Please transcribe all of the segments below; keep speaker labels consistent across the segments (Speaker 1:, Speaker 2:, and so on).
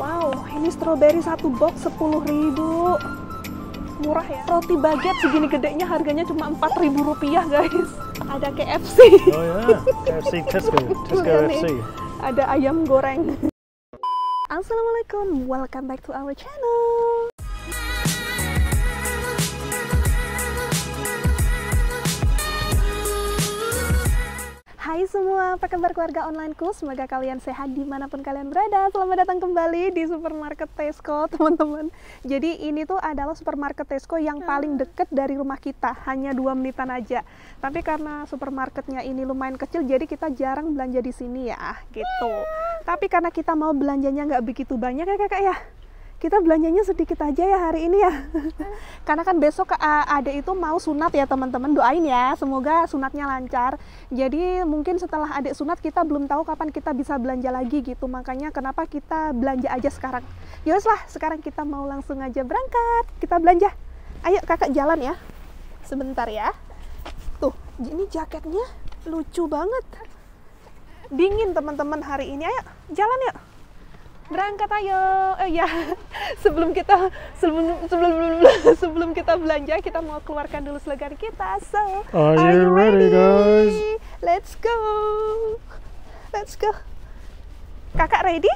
Speaker 1: Wow, ini stroberi satu box 10.000 murah ya. Roti baget segini gedenya harganya cuma 4.000 rupiah guys. Ada KFC,
Speaker 2: Oh yeah, KFC Tesco, Tesco
Speaker 1: Bukan nih.
Speaker 2: FC.
Speaker 1: ada ayam goreng. Assalamualaikum, welcome back to our channel. Hai semua, apa kabar keluarga onlineku? Semoga kalian sehat di mana pun kalian berada. Selamat datang kembali di supermarket Tesco, teman-teman. Jadi ini tuh adalah supermarket Tesco yang paling deket dari rumah kita, hanya dua menitan aja. Tapi karena supermarketnya ini lumayan kecil, jadi kita jarang belanja di sini ya, gitu. Tapi karena kita mau belanjanya nggak begitu banyak ya kakak ya, kita belanjanya sedikit aja ya hari ini ya. Karena kan besok uh, adek itu mau sunat ya teman-teman, doain ya, semoga sunatnya lancar. Jadi mungkin setelah adek sunat kita belum tahu kapan kita bisa belanja lagi gitu. Makanya kenapa kita belanja aja sekarang. Yos lah, sekarang kita mau langsung aja berangkat. Kita belanja. Ayo kakak jalan ya. Sebentar ya. Tuh, ini jaketnya lucu banget. Dingin teman-teman hari ini. Ayo, jalan yuk berangkat ayo. Eh ya. Sebelum kita sebelum sebelum sebelum kita belanja kita mau keluarkan dulu slogan kita. So
Speaker 2: Are you ready, guys?
Speaker 1: let's go. Let's go. Kakak ready?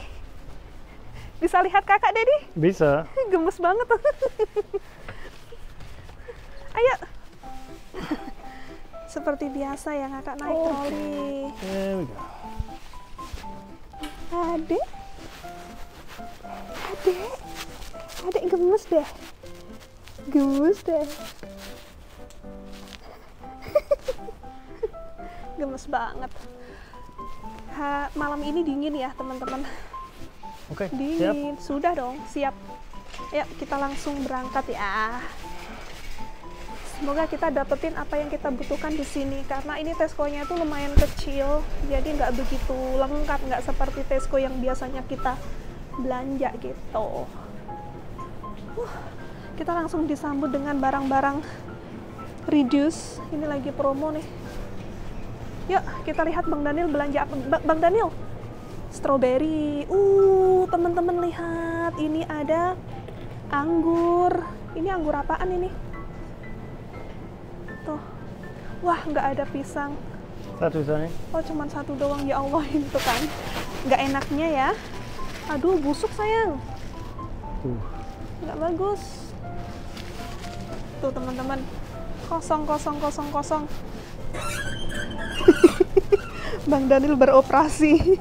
Speaker 1: Bisa lihat kakak Dedi?
Speaker 2: Bisa.
Speaker 1: gemes banget. Tuh ayo. Seperti biasa ya kakak naik troli.
Speaker 2: There
Speaker 1: adek adek adek gemes deh. Gemes deh. Gemes banget. Ha, malam ini dingin ya teman-teman.
Speaker 2: Oke, siap.
Speaker 1: dingin sudah dong siap. Yuk kita langsung berangkat ya. Semoga kita dapetin apa yang kita butuhkan di sini karena ini Tesco-nya itu lumayan kecil jadi nggak begitu lengkap nggak seperti Tesco yang biasanya kita belanja gitu Uh, kita langsung disambut dengan barang-barang reduce ini lagi promo nih yuk kita lihat Bang Daniel belanja apa Ba- Bang Daniel strawberry. Uh, teman-teman lihat, ini ada anggur. Ini anggur apaan ini? Tuh. Wah, nggak ada pisang.
Speaker 2: Satu sayang.
Speaker 1: Oh, cuman satu doang ya Allah itu kan. Nggak enaknya ya. Aduh, busuk sayang.
Speaker 2: Uh,
Speaker 1: Nggak bagus. Tuh teman-teman. Kosong, kosong, kosong, kosong. Bang Daniel beroperasi.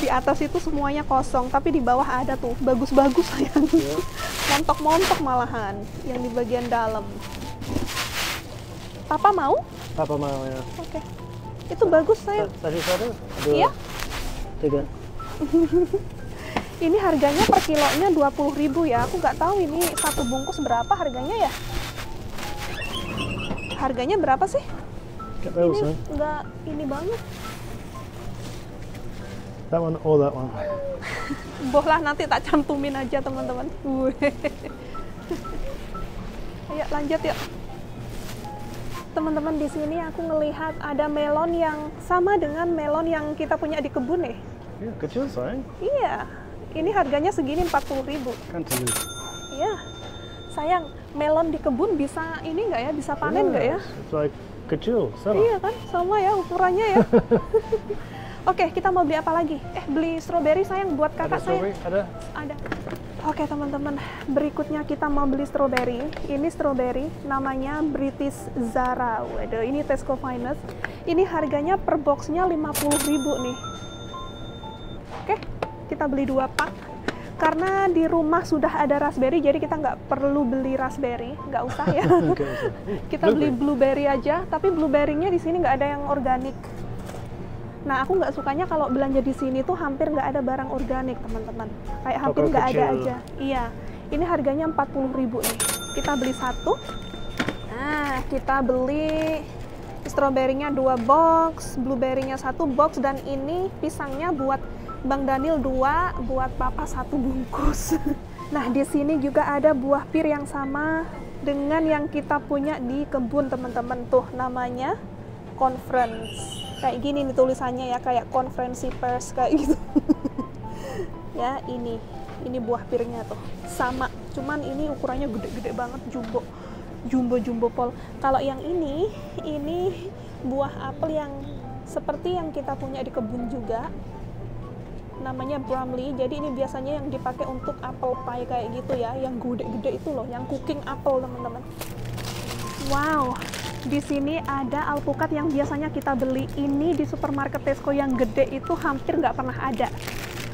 Speaker 1: Di atas itu semuanya kosong, tapi di bawah ada tuh bagus-bagus sayang.
Speaker 2: ya.
Speaker 1: Montok-montok malahan yang di bagian dalam. Papa mau?
Speaker 2: Papa mau ya.
Speaker 1: Oke. Itu bagus sayang.
Speaker 2: Satu satu. Dua.
Speaker 1: Iya.
Speaker 2: Tiga.
Speaker 1: Ini harganya per kilonya 20.000 ya. Aku nggak tahu ini satu bungkus berapa harganya ya. Harganya berapa sih? Ini nggak ini banget.
Speaker 2: That one or that one.
Speaker 1: Boh lah nanti tak cantumin aja teman-teman. Ayo lanjut yuk. Teman-teman di sini aku ngelihat ada melon yang sama dengan melon yang kita punya di kebun nih.
Speaker 2: Yeah, kecil sayang.
Speaker 1: Iya. Ini harganya segini 40.000.
Speaker 2: Kan tulis.
Speaker 1: Iya. Sayang, melon di kebun bisa ini nggak ya? Bisa panen nggak ya?
Speaker 2: Yes, It's like kecil, sama.
Speaker 1: Iya kan, sama ya ukurannya ya. Oke, kita mau beli apa lagi? Eh, beli stroberi sayang buat
Speaker 2: Ada
Speaker 1: kakak saya.
Speaker 2: strawberry? Ada.
Speaker 1: Ada. Oke teman-teman, berikutnya kita mau beli stroberi. Ini stroberi, namanya British Zara. Waduh, ini Tesco Finest. Ini harganya per boxnya 50.000 nih. Kita beli dua pak. Karena di rumah sudah ada raspberry, jadi kita nggak perlu beli raspberry, nggak usah ya. Kita beli blueberry aja, tapi blueberry-nya di sini nggak ada yang organik. Nah, aku nggak sukanya kalau belanja di sini tuh hampir nggak ada barang organik, teman-teman. Kayak hampir nggak ada aja. Iya, ini harganya 40.000 nih. Kita beli satu. Nah, kita beli stroberinya dua box, blueberry-nya satu box, dan ini pisangnya buat Bang Daniel dua, buat Papa satu bungkus. nah, di sini juga ada buah pir yang sama dengan yang kita punya di kebun, teman-teman. Tuh, namanya conference. Kayak gini nih tulisannya ya kayak konferensi pers kayak gitu. Ya ini. Ini buah pirnya tuh. Sama cuman ini ukurannya gede-gede banget jumbo. Jumbo jumbo pol. Kalau yang ini ini buah apel yang seperti yang kita punya di kebun juga namanya Bramley jadi ini biasanya yang dipakai untuk apple pie kayak gitu ya yang gede-gede itu loh yang cooking apple teman-teman. Wow di sini ada alpukat yang biasanya kita beli. Ini di supermarket Tesco yang gede itu hampir nggak pernah ada.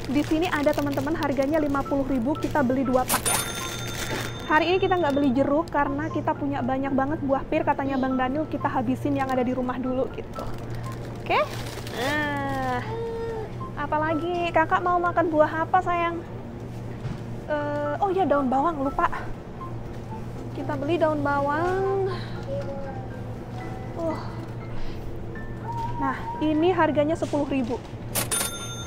Speaker 1: Di sini ada teman-teman harganya 50.000 kita beli dua pak. Hari ini kita nggak beli jeruk karena kita punya banyak banget buah pir katanya Bang Daniel kita habisin yang ada di rumah dulu gitu. Oke? nah apalagi kakak mau makan buah apa sayang? Eh, oh ya daun bawang lupa. Kita beli daun bawang. Uh. nah ini harganya 10.000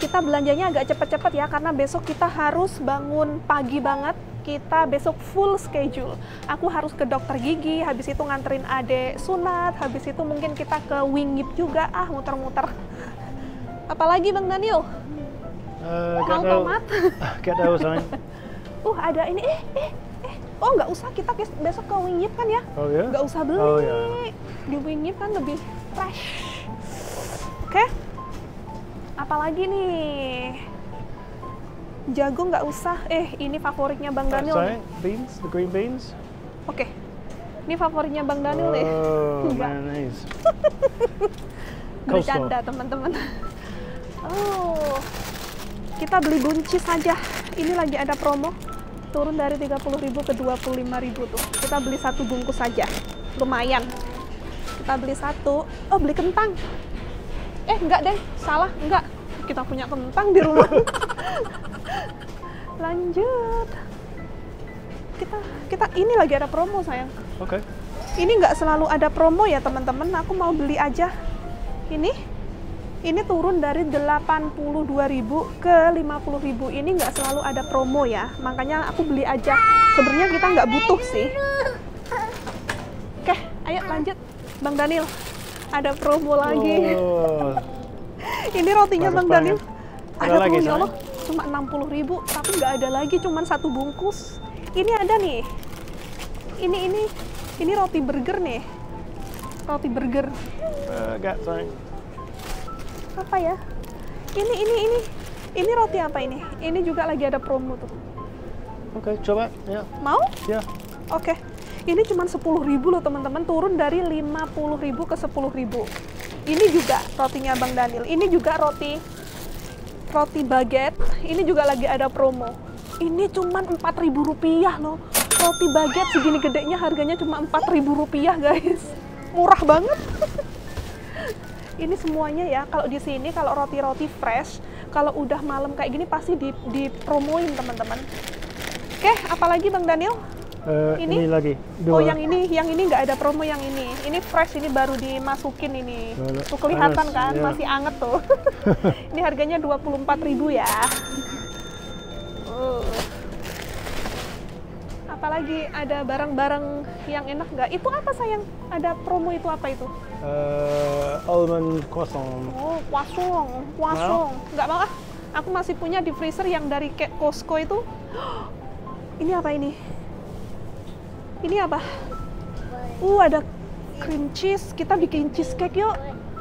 Speaker 1: kita belanjanya agak cepet-cepet ya karena besok kita harus bangun pagi banget. Kita besok full schedule. Aku harus ke dokter gigi habis itu nganterin adek sunat habis itu mungkin kita ke wingip juga. Ah muter-muter apalagi Bang Daniel?
Speaker 2: Uh, those.
Speaker 1: tomat.
Speaker 2: Get those, sayang.
Speaker 1: uh ada ini. Eh eh eh. Oh nggak usah. Kita bes- besok ke wingip kan ya?
Speaker 2: Oh yeah.
Speaker 1: nggak usah beli.
Speaker 2: Oh, ya.
Speaker 1: di wingip kan lebih fresh. Oke? Apalagi nih? Jagung nggak usah. Eh ini favoritnya Bang
Speaker 2: Uh,
Speaker 1: Daniel nih.
Speaker 2: sayang, beans, the green beans.
Speaker 1: oke. Ini favoritnya Bang Daniel nih.
Speaker 2: Oh, mayonnaise.
Speaker 1: bercanda teman-teman oh. Kita beli buncis saja. Ini lagi ada promo. Turun dari 30.000 ke 25.000 tuh. Kita beli satu bungkus saja. Lumayan. Kita beli satu. Oh beli kentang. Eh enggak deh. Salah. Enggak. Kita punya kentang di rumah. Lanjut. Kita kita ini lagi ada promo sayang.
Speaker 2: Okay.
Speaker 1: ini nggak selalu ada promo ya teman-teman. Aku mau beli aja. Ini ini turun dari 82.000 ke 50.000 ini nggak selalu ada promo ya. Makanya aku beli aja. Sebenarnya kita nggak butuh sih. Oke ayo lanjut. Bang Daniel ada promo lagi.
Speaker 2: Oh,
Speaker 1: ini rotinya
Speaker 2: Bagus
Speaker 1: Bang
Speaker 2: banget.
Speaker 1: Daniel
Speaker 2: Ada
Speaker 1: ada
Speaker 2: lagi,
Speaker 1: ya? Allah cuma 60.000 tapi nggak ada lagi cuma satu bungkus. Ini ada nih. Ini ini ini roti burger nih. Roti burger.
Speaker 2: Uh, get sayang.
Speaker 1: Apa ya? Ini ini ini. Ini roti apa ini? Ini juga lagi ada promo tuh.
Speaker 2: Okay, coba. Yeah,
Speaker 1: mau?
Speaker 2: Yeah.
Speaker 1: oke. Ini cuma 10.000 loh teman-teman. Turun dari 50.000 ke 10.000 ini juga rotinya Bang Daniel. Ini juga roti roti baguette. Ini juga lagi ada promo. Ini cuma 4.000 rupiah loh. Roti baguette segini gedenya harganya cuma 4.000 rupiah guys. Murah banget ini semuanya ya kalau di sini kalau roti-roti fresh kalau udah malam kayak gini pasti di dipromoin teman-teman oke apalagi Bang Daniel
Speaker 2: Uh,
Speaker 1: Ini?
Speaker 2: ini? lagi.
Speaker 1: Oh
Speaker 2: Dua.
Speaker 1: yang ini, yang ini nggak ada promo yang ini. Ini fresh, ini baru dimasukin ini.
Speaker 2: Boleh.
Speaker 1: Tuh kelihatan
Speaker 2: Panas,
Speaker 1: kan,
Speaker 2: ya.
Speaker 1: masih anget tuh. ini harganya 24.000 ya. Apalagi ada barang-barang yang enak nggak? Itu apa sayang? Ada promo itu apa itu?
Speaker 2: Uh, almond croissant.
Speaker 1: Oh, wasong, wasong. Nggak mau ah. Aku masih punya di freezer yang dari kayak Costco itu. Ini apa ini? Ini apa? Uh, ada cream cheese. Kita bikin cheesecake yuk.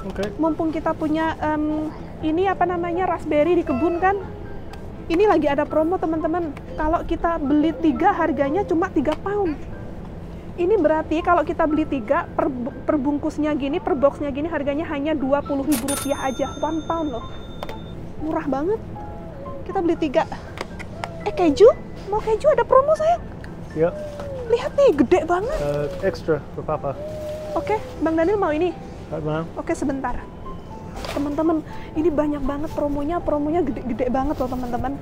Speaker 2: Okay.
Speaker 1: Mumpung kita punya em, ini apa namanya raspberry di kebun kan. Ini lagi ada promo teman-teman. Kalau kita beli tiga harganya cuma 3 pound. Ini berarti kalau kita beli tiga per, per bungkusnya gini, per boxnya gini harganya hanya 20.000 rupiah aja, one pound loh. Murah banget. Kita beli tiga. Eh keju? Mau keju ada promo sayang?
Speaker 2: Yeah.
Speaker 1: Lihat nih, gede banget.
Speaker 2: Uh, extra for Papa.
Speaker 1: Oke, Bang Daniel mau ini? Oke sebentar. Teman-teman, ini banyak banget promonya, promonya gede-gede banget loh teman-teman.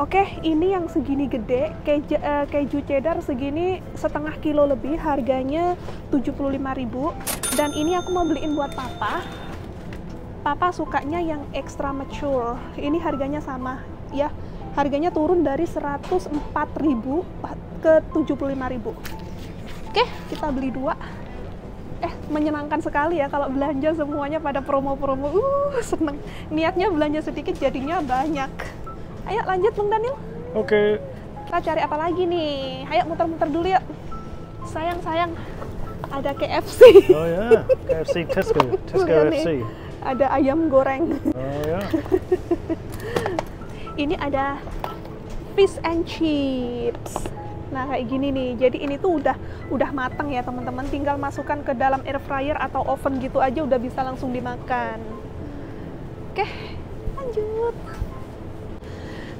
Speaker 1: Oke, ini yang segini gede, keju, eh, keju cheddar segini setengah kilo lebih, harganya 75.000 Dan ini aku mau beliin buat papa. Papa sukanya yang extra mature. Ini harganya sama, ya. Harganya turun dari 104.000 ke 75.000. Oke, kita beli dua eh menyenangkan sekali ya kalau belanja semuanya pada promo-promo uh seneng niatnya belanja sedikit jadinya banyak Ayo lanjut Bang Daniel.
Speaker 2: Okay.
Speaker 1: Kita cari apa lagi nih? Ayo muter-muter dulu yuk. Sayang, sayang. Ada KFC.
Speaker 2: Oh yeah. KFC Tesco. Tesco
Speaker 1: Lihat nih.
Speaker 2: FC.
Speaker 1: Ada ayam goreng.
Speaker 2: Oh yeah.
Speaker 1: Ini ada fish and chips. Nah, kayak gini nih. Jadi ini tuh udah udah matang ya, teman-teman. Tinggal masukkan ke dalam air fryer atau oven gitu aja udah bisa langsung dimakan. Oke, lanjut.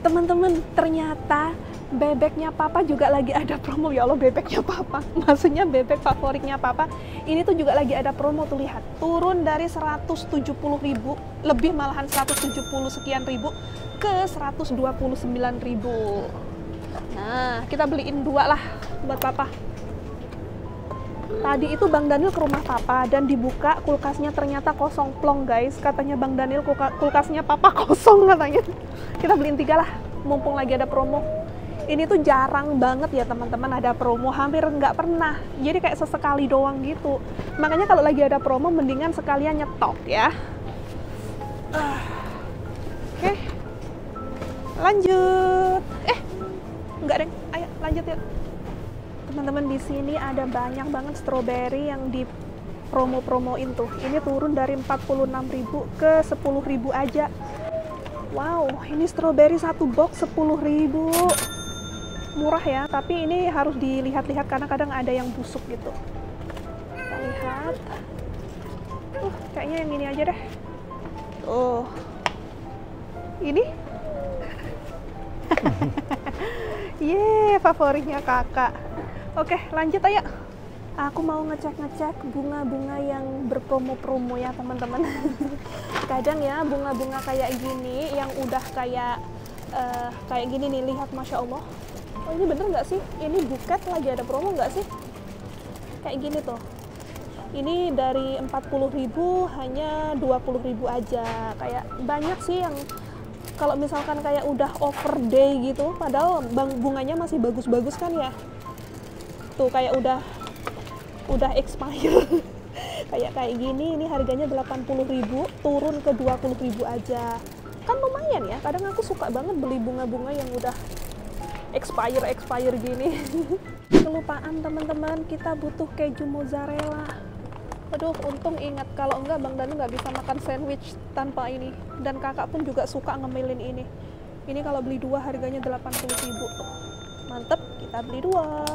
Speaker 1: Teman-teman, ternyata bebeknya papa juga lagi ada promo ya Allah bebeknya papa maksudnya bebek favoritnya papa ini tuh juga lagi ada promo tuh lihat turun dari 170 ribu lebih malahan 170 sekian ribu ke 129 ribu nah kita beliin dua lah buat papa. Tadi itu Bang Daniel ke rumah papa dan dibuka kulkasnya ternyata kosong. Plong guys. Katanya Bang Daniel kulka- kulkasnya papa kosong katanya. Kita beliin tiga lah. Mumpung lagi ada promo. Ini tuh jarang banget ya teman-teman ada promo. Hampir nggak pernah. Jadi kayak sesekali doang gitu. Makanya kalau lagi ada promo mendingan sekalian nyetok ya. Ah. oke. Lanjut eh nggak deng. Ayo lanjut yuk. Teman-teman di sini ada banyak banget stroberi yang di promo-promoin tuh. Ini turun dari 46.000 ke 10.000 aja. Wow, ini stroberi satu box 10.000 murah ya tapi ini harus dilihat-lihat karena kadang ada yang busuk gitu. Kita lihat. Uh kayaknya yang ini aja deh. Oh ini Yeay, favoritnya kakak. Oke lanjut ayo. Aku mau ngecek-ngecek bunga-bunga yang berpromo-promo ya teman-teman. Kadang ya bunga-bunga kayak gini yang udah kayak eh, kayak gini nih lihat masya Allah. Oh ini bener nggak sih? Ini buket lagi ada promo nggak sih? Kayak gini tuh. Ini dari 40.000 hanya 20.000 aja. Kayak banyak sih yang kalau misalkan kayak udah over day gitu padahal bang bunganya masih bagus-bagus kan ya? Tuh kayak udah udah expire. Kayak kayak gini ini harganya 80.000 turun ke 20.000 aja. Kan lumayan ya kadang aku suka banget beli bunga-bunga yang udah expire expire gini. Kelupaan teman-teman kita butuh keju mozzarella aduh untung ingat kalau enggak Bang Danu nggak bisa makan sandwich tanpa ini. Dan kakak pun juga suka ngemilin ini. Ini kalau beli dua harganya 80.000 tuh mantep kita beli dua.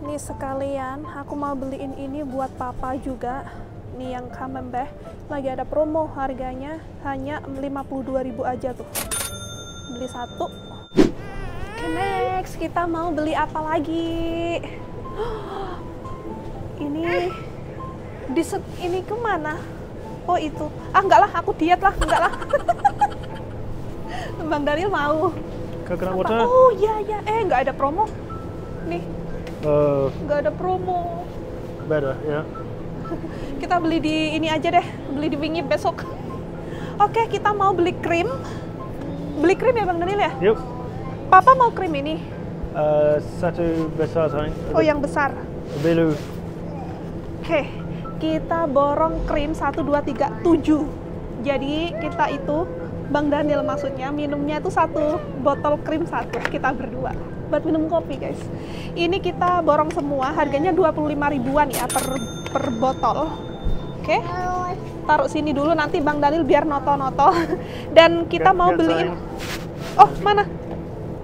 Speaker 1: Nih sekalian aku mau beliin ini buat papa juga. Nih yang camembert lagi ada promo harganya hanya 52.000 aja tuh. Beli satu. Oke next. Kita mau beli apa lagi? Ini di set- ini ke mana oh itu ah enggak lah aku diet lah enggak lah Bang Daniel mau Apa?
Speaker 2: water.
Speaker 1: oh iya iya eh nggak ada promo nih
Speaker 2: Uh,
Speaker 1: nggak ada promo
Speaker 2: better. Yeah.
Speaker 1: kita beli di ini aja deh beli di Wingi besok oke kita mau beli krim beli krim ya Bang Daniel ya
Speaker 2: Yep.
Speaker 1: Papa mau krim ini
Speaker 2: Uh, satu besar sayang.
Speaker 1: oh yang besar
Speaker 2: Belu.
Speaker 1: Oke, kita borong krim 1, 2, 3, 7 Jadi kita itu, Bang Daniel maksudnya, minumnya itu satu botol krim satu Kita berdua, buat minum kopi guys. Ini kita borong semua, harganya 25 ribuan ya per, per botol. Oke, taruh sini dulu nanti Bang Daniel biar noto-noto. Dan kita mau beliin. Oh, mana?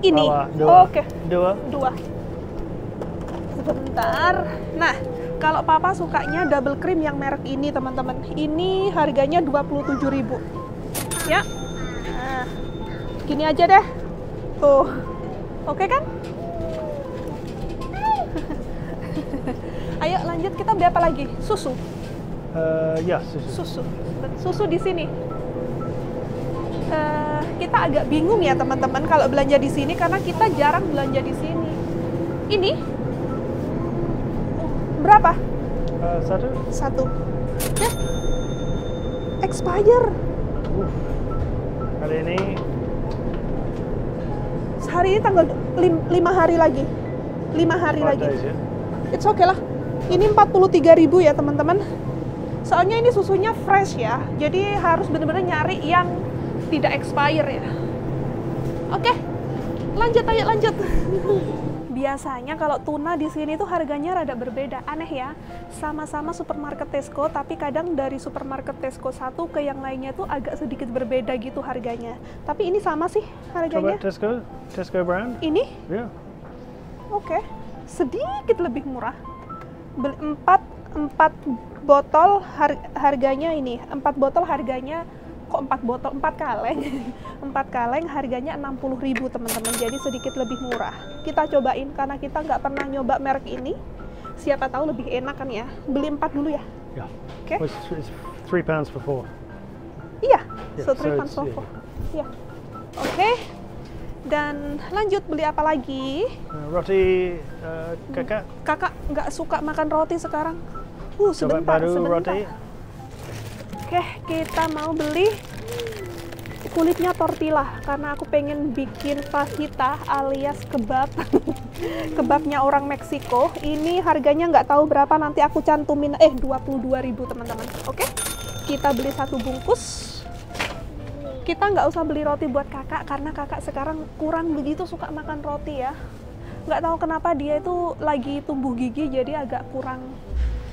Speaker 1: Ini? Oh, Oke.
Speaker 2: Dua.
Speaker 1: dua. Sebentar. Nah kalau papa sukanya double cream yang merek ini teman-teman. Ini harganya 27.000 ya. Nah gini aja deh. Tuh. Oke kan? Ayo lanjut kita beli apa lagi? Susu.
Speaker 2: Uh, ya, susu.
Speaker 1: susu. Susu di sini. Eh, kita agak bingung ya teman-teman kalau belanja di sini karena kita jarang belanja di sini. Ini berapa
Speaker 2: Uh, satu.
Speaker 1: satu ya expire
Speaker 2: Uh. Kali ini
Speaker 1: hari ini tanggal lim- lima hari lagi lima hari lagi
Speaker 2: days ya.
Speaker 1: It's okay lah. Ini 43.000 ya teman-teman. Soalnya ini susunya fresh ya. Jadi harus bener-bener nyari yang tidak expire ya. Oke, lanjut ayo lanjut. Biasanya kalau tuna di sini tuh harganya rada berbeda, aneh ya. Sama-sama supermarket Tesco, tapi kadang dari supermarket Tesco satu ke yang lainnya tuh agak sedikit berbeda gitu harganya. Tapi ini sama sih
Speaker 2: Coba
Speaker 1: harganya.
Speaker 2: Tesco, Tesco brand.
Speaker 1: Ini
Speaker 2: Yeah.
Speaker 1: Oke, sedikit lebih murah. Beli 4 4 botol har- harganya ini, 4 botol harganya kok 4 botol 4 kaleng. 4 kaleng harganya 60.000 teman-teman. Jadi sedikit lebih murah. Kita cobain karena kita nggak pernah nyoba merek ini. Siapa tahu lebih enak kan ya. Beli 4 dulu ya.
Speaker 2: Yeah.
Speaker 1: Oke.
Speaker 2: Well, it's, it's three pounds for four.
Speaker 1: Iya,
Speaker 2: Yeah,
Speaker 1: so three pounds for- Iya. Oke. Dan lanjut beli apa lagi?
Speaker 2: Uh, roti uh, kakak.
Speaker 1: Kakak nggak suka makan roti sekarang. Uh,
Speaker 2: Coba
Speaker 1: sebentar,
Speaker 2: baru
Speaker 1: sebentar.
Speaker 2: roti.
Speaker 1: Oke, kita mau beli kulitnya tortilla karena aku pengen bikin fajita alias kebab. Kebabnya orang Meksiko. Ini harganya nggak tahu berapa nanti aku cantumin eh 22.000 teman-teman. Oke. Kita beli satu bungkus. Kita nggak usah beli roti buat kakak karena kakak sekarang kurang begitu suka makan roti ya. Nggak tahu kenapa dia itu lagi tumbuh gigi jadi agak kurang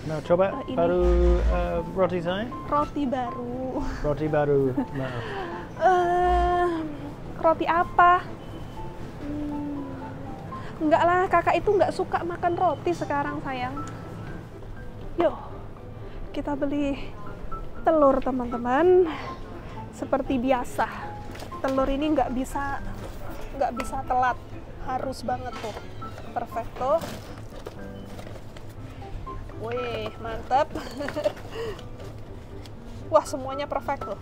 Speaker 2: Nah, coba
Speaker 1: Uh, ini.
Speaker 2: baru uh, roti saya.
Speaker 1: roti baru.
Speaker 2: Roti baru. Maaf.
Speaker 1: Eh, roti apa? Hmm, enggak lah, kakak itu nggak suka makan roti sekarang sayang. Yuk, kita beli telur teman-teman. Seperti biasa, telur ini nggak bisa nggak bisa telat, harus banget tuh, perfecto. Wih, mantap. Wah, semuanya perfect tuh.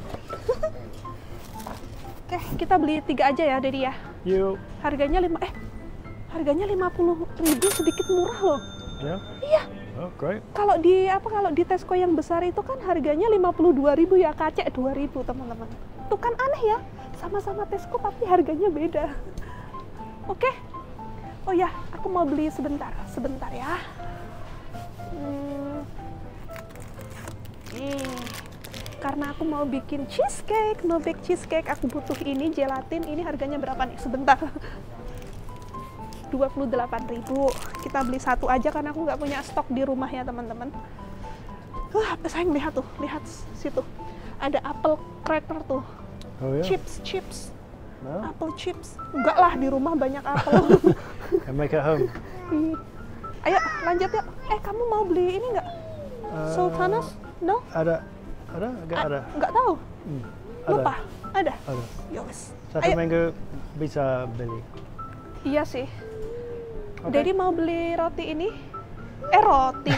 Speaker 1: Oke, kita beli tiga aja ya, Dedi ya.
Speaker 2: You.
Speaker 1: Harganya lima eh harganya 50.000 sedikit murah loh.
Speaker 2: Yeah.
Speaker 1: Iya.
Speaker 2: Oh, great.
Speaker 1: Kalau di apa kalau di Tesco yang besar itu kan harganya 52.000 ya, kacek 2.000 teman-teman. Itu kan aneh ya. Sama-sama Tesco tapi harganya beda. Oke. Oh ya, aku mau beli sebentar, sebentar ya. Hmm. Nih, karena aku mau bikin cheesecake, mau bake cheesecake, aku butuh ini gelatin. Ini harganya berapa nih? Sebentar. 28.000 kita beli satu aja karena aku nggak punya stok di rumah ya teman-teman wah sayang lihat tuh lihat situ ada apple cracker tuh
Speaker 2: Oh yeah.
Speaker 1: chips chips
Speaker 2: No?
Speaker 1: apple chips enggak lah di rumah banyak apel
Speaker 2: And make it home.
Speaker 1: Ayo lanjut yuk eh kamu mau beli ini nggak
Speaker 2: Uh,
Speaker 1: sultanas no
Speaker 2: Ada. Ada? Enggak
Speaker 1: A-
Speaker 2: ada.
Speaker 1: nggak tahu
Speaker 2: Hmm.
Speaker 1: lupa ada
Speaker 2: Ada.
Speaker 1: Yowes.
Speaker 2: Satu
Speaker 1: ayo
Speaker 2: minggu bisa beli.
Speaker 1: iya sih
Speaker 2: Oke.
Speaker 1: Dedi mau beli roti ini eh roti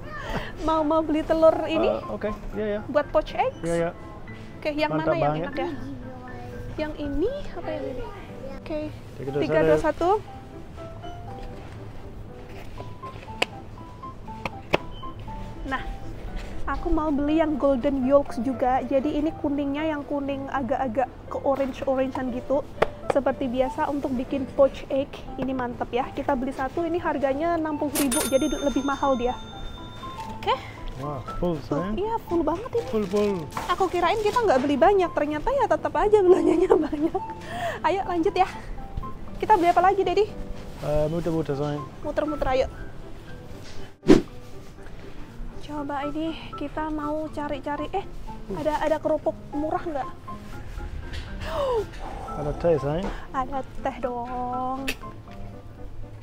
Speaker 1: mau mau beli telur ini
Speaker 2: Uh, Oke. Ya ya.
Speaker 1: buat poach eggs
Speaker 2: Ya ya.
Speaker 1: Oke, yang
Speaker 2: Mantap
Speaker 1: mana yang
Speaker 2: banget.
Speaker 1: enak ya? Yang ini apa yang ini? Oke,
Speaker 2: dua,
Speaker 1: tiga dua satu. Nah, aku mau beli yang golden yolks juga. Jadi ini kuningnya yang kuning agak-agak ke orange-orangean gitu. Seperti biasa untuk bikin poach egg. Ini mantap ya. Kita beli satu, ini harganya 60.000 jadi lebih mahal dia. Oke,
Speaker 2: Wow. Full
Speaker 1: tuh,
Speaker 2: sayang.
Speaker 1: iya full banget ini.
Speaker 2: Full full.
Speaker 1: Aku kirain kita nggak beli banyak, ternyata ya tetap aja belanjanya banyak. Ayo lanjut ya. Kita beli apa lagi, Dedi?
Speaker 2: Uh, muter-muter sayang.
Speaker 1: Muter-muter ayo. Coba ini kita mau cari-cari. Eh, ada ada kerupuk murah nggak?
Speaker 2: Ada teh sayang.
Speaker 1: Ada teh dong.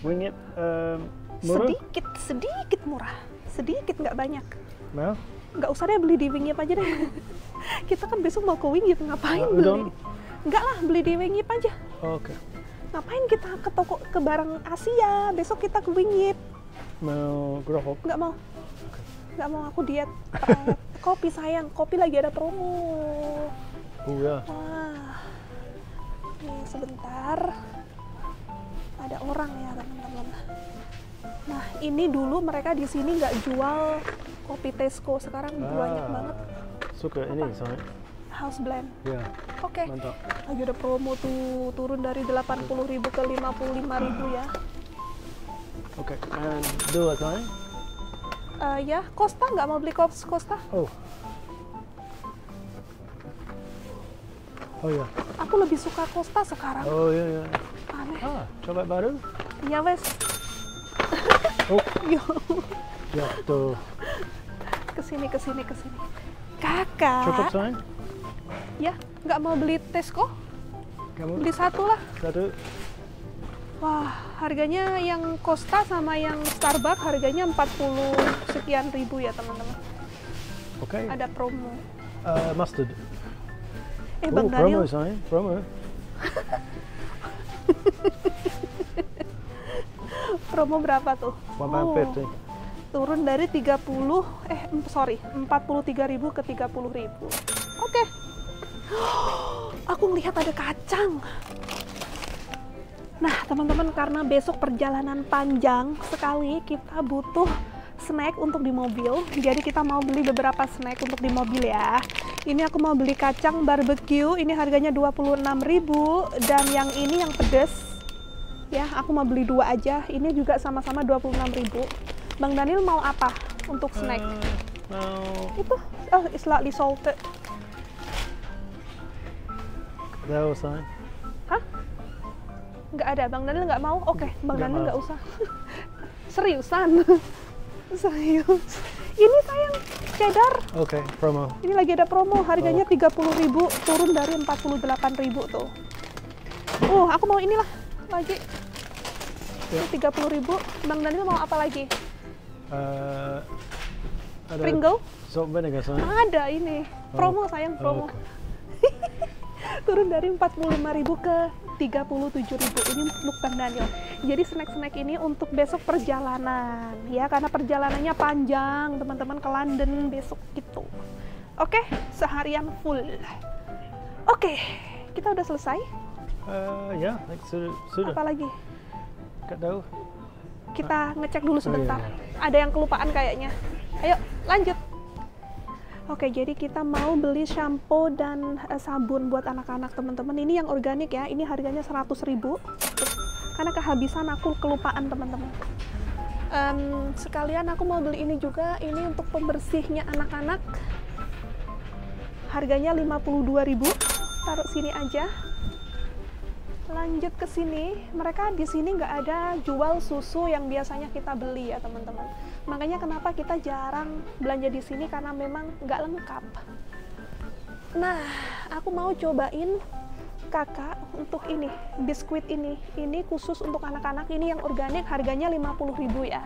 Speaker 2: Wing it. Um, murah.
Speaker 1: Sedikit, sedikit murah. Sedikit nggak banyak.
Speaker 2: Mau?
Speaker 1: Nggak usah deh beli di Wingip aja deh. kita kan besok mau ke Wingip, ngapain
Speaker 2: Uh,
Speaker 1: beli? Nggak lah, beli di Wingip aja.
Speaker 2: Oke.
Speaker 1: Ngapain kita ke toko ke barang Asia? Besok kita ke Wingip.
Speaker 2: Mau gerobak?
Speaker 1: Nggak mau. Nggak mau aku diet. Kopi sayang, kopi lagi ada promo.
Speaker 2: Oh ya.
Speaker 1: Wah. Nih sebentar. Ada orang ya teman-teman. Nah ini dulu mereka di sini nggak jual kopi Tesco. Sekarang banyak
Speaker 2: Ah,
Speaker 1: banget
Speaker 2: Suka ini sayang.
Speaker 1: house blend.
Speaker 2: Ya.
Speaker 1: Oke.
Speaker 2: Mantap.
Speaker 1: Lagi ada promo tuh turun dari 80.000 ke 55.000 ya.
Speaker 2: Oke. And dua sayang.
Speaker 1: Eh, ya, Costa nggak mau beli Cos- Costa?
Speaker 2: Oh. Oh ya.
Speaker 1: Aku lebih suka Costa sekarang.
Speaker 2: Oh ya ya.
Speaker 1: Aneh.
Speaker 2: Ah, coklat baru.
Speaker 1: Ya wes.
Speaker 2: Oh,
Speaker 1: Yo,
Speaker 2: jatuh.
Speaker 1: ke sini ke sini ke sini. Kakak.
Speaker 2: Cukup sayang?
Speaker 1: Ya, nggak mau beli Tesco?
Speaker 2: Kamu?
Speaker 1: Beli satu lah.
Speaker 2: Satu.
Speaker 1: Wah, harganya yang Costa sama yang Starbucks harganya 40 sekian ribu ya teman-teman.
Speaker 2: Oke.
Speaker 1: Ada promo.
Speaker 2: Uh, mustard.
Speaker 1: Eh
Speaker 2: Oh,
Speaker 1: Bang
Speaker 2: promo
Speaker 1: Daniel,
Speaker 2: sayang. Promo.
Speaker 1: promo berapa tuh?
Speaker 2: One pound
Speaker 1: Oh,
Speaker 2: fifty.
Speaker 1: turun dari 30 eh sorry 43.000 ke 30.000. Oke. Aku ngelihat ada kacang. Nah, teman-teman karena besok perjalanan panjang sekali kita butuh snack untuk di mobil. Jadi kita mau beli beberapa snack untuk di mobil ya. Ini aku mau beli kacang barbecue, ini harganya 26.000 dan yang ini yang pedes. Ya, aku mau beli dua aja. Ini juga sama-sama 26.000. Bang Daniel mau apa untuk snack?
Speaker 2: Uh, mau
Speaker 1: Itu oh, slightly salted.
Speaker 2: sayang.
Speaker 1: Hah? Nggak ada, Bang Daniel nggak mau? Oke, Bang
Speaker 2: Nggak
Speaker 1: Daniel nggak usah. Seriusan? Serius? Ini sayang, cheddar.
Speaker 2: Oke, promo.
Speaker 1: Ini lagi ada promo, harganya
Speaker 2: Oh.
Speaker 1: 30.000 turun dari 48.000 tuh. Uh, aku mau inilah lagi.
Speaker 2: Ya.
Speaker 1: Ini 30.000. Bang Daniel mau apa lagi?
Speaker 2: Uh, ada
Speaker 1: Pringle?
Speaker 2: salt vinegar sayang.
Speaker 1: Ada ini. Promo sayang, promo.
Speaker 2: Oh, oke.
Speaker 1: turun dari 45.000 ke 37.000 ini untuk Bang Daniel. Jadi snack-snack ini untuk besok perjalanan ya karena perjalanannya panjang teman-teman ke London besok gitu. Oke, seharian full. Oke, kita udah selesai.
Speaker 2: Uh, ya, like, sudah, sudah.
Speaker 1: Apa lagi?
Speaker 2: Nggak tahu.
Speaker 1: Kita ngecek dulu
Speaker 2: Oh, iya,
Speaker 1: sebentar.
Speaker 2: iya.
Speaker 1: Ada yang kelupaan kayaknya. Ayo, lanjut. Oke, jadi kita mau beli shampoo dan eh, sabun buat anak-anak teman-teman. Ini yang organik ya. Ini harganya 100.000 Karena kehabisan aku kelupaan teman-teman. Em, sekalian aku mau beli ini juga. Ini untuk pembersihnya anak-anak. Harganya 52.000 Taruh sini aja. Lanjut ke sini, mereka di sini nggak ada jual susu yang biasanya kita beli ya teman-teman. Makanya kenapa kita jarang belanja di sini karena memang nggak lengkap. Nah, aku mau cobain kakak untuk ini, biskuit ini. Ini khusus untuk anak-anak, ini yang organik harganya 50.000 ya.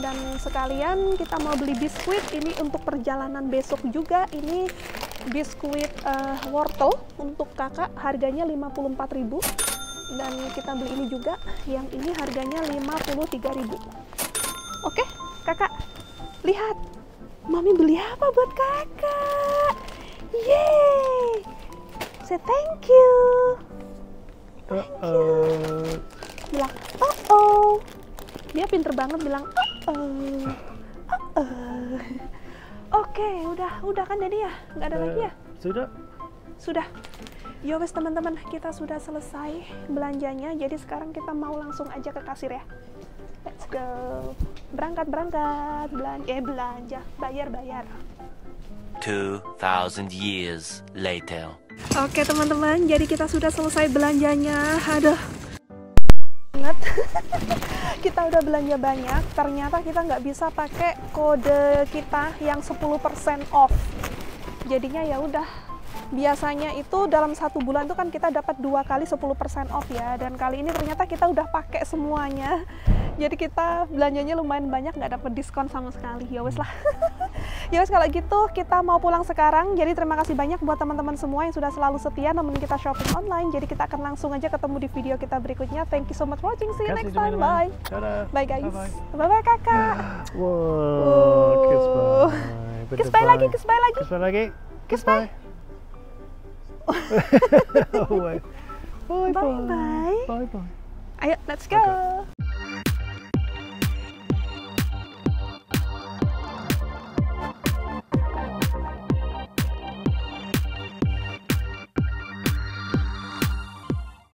Speaker 1: Dan sekalian kita mau beli biskuit ini untuk perjalanan besok juga. Ini biskuit eh, wortel untuk kakak harganya 54.000 dan kita beli ini juga yang ini harganya 53.000 oke kakak. Lihat mami beli apa buat kakak? Yeay! Say thank you.
Speaker 2: Uh, uh,
Speaker 1: bilang oh oh dia pinter banget bilang oh oh oh oh oke udah udah kan jadi ya? Nggak ada lagi ya?
Speaker 2: Sudah?
Speaker 1: sudah. Yo wes teman-teman, kita sudah selesai belanjanya. Jadi sekarang kita mau langsung aja ke kasir ya. Let's go. Berangkat berangkat, belanja eh belanja, bayar bayar.
Speaker 3: 2,000 years later.
Speaker 1: Oke teman-teman, jadi kita sudah selesai belanjanya. Aduh. Banget. kita udah belanja banyak, ternyata kita nggak bisa pakai kode kita yang 10% off. Jadinya ya udah. Biasanya itu dalam satu bulan tuh kan kita dapat dua kali 10% off ya. Dan kali ini ternyata kita udah pakai semuanya. Jadi kita belanjanya lumayan banyak, nggak dapat diskon sama sekali. Ya wes lah. ya wes kalau gitu kita mau pulang sekarang. Jadi terima kasih banyak buat teman-teman semua yang sudah selalu setia nemenin kita shopping online. Jadi kita akan langsung aja ketemu di video kita berikutnya. Thank you so much for watching. See you
Speaker 2: Kasih
Speaker 1: next time. Bye.
Speaker 2: Dadah.
Speaker 1: Bye guys.
Speaker 2: Bye-bye.
Speaker 1: Bye bye kakak.
Speaker 2: Wow, kiss
Speaker 1: Oh.
Speaker 2: bye.
Speaker 1: Kiss bye lagi, kiss bye lagi.
Speaker 2: Kiss bye lagi. Kiss bye. Oh, wait. Bye
Speaker 1: Bye-bye.
Speaker 2: Bye bye.
Speaker 1: Ayo, let's go.